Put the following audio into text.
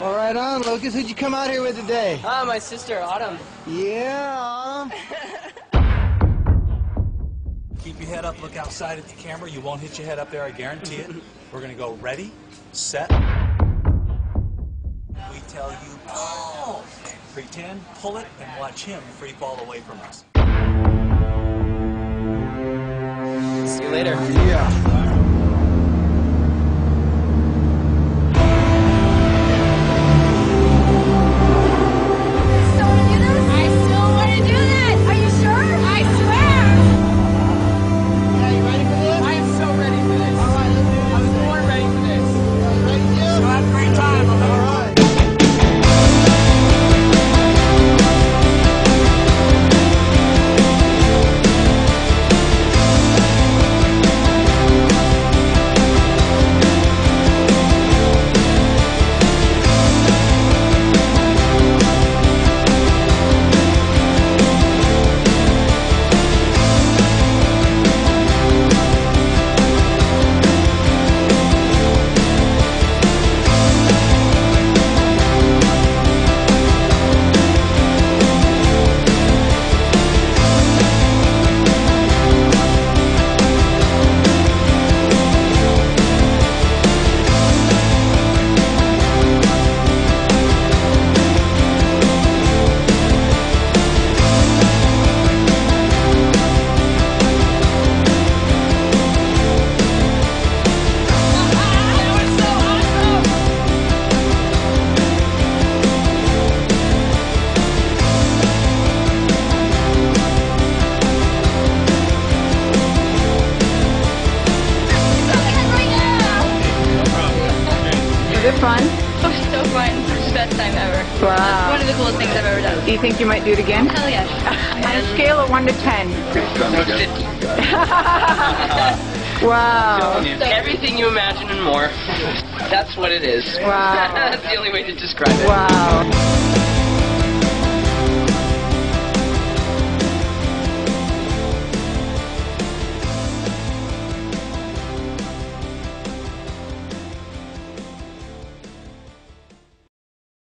All right on, Lucas. Who'd you come out here with today? Ah, my sister, Autumn. Yeah. Keep your head up, look outside at the camera. You won't hit your head up there, I guarantee it. We're gonna go ready, set. We tell you pull. Pretend, pull it, and watch him free fall away from us. See you later. Yeah. Was it fun? It was oh, so fun. It's the best time ever. Wow. One of the coolest things I've ever done. Do you think you might do it again? Hell yes. On a scale of 1 to 10. wow. Everything you imagine and more. That's what it is. Wow. That's the only way to describe it. Wow.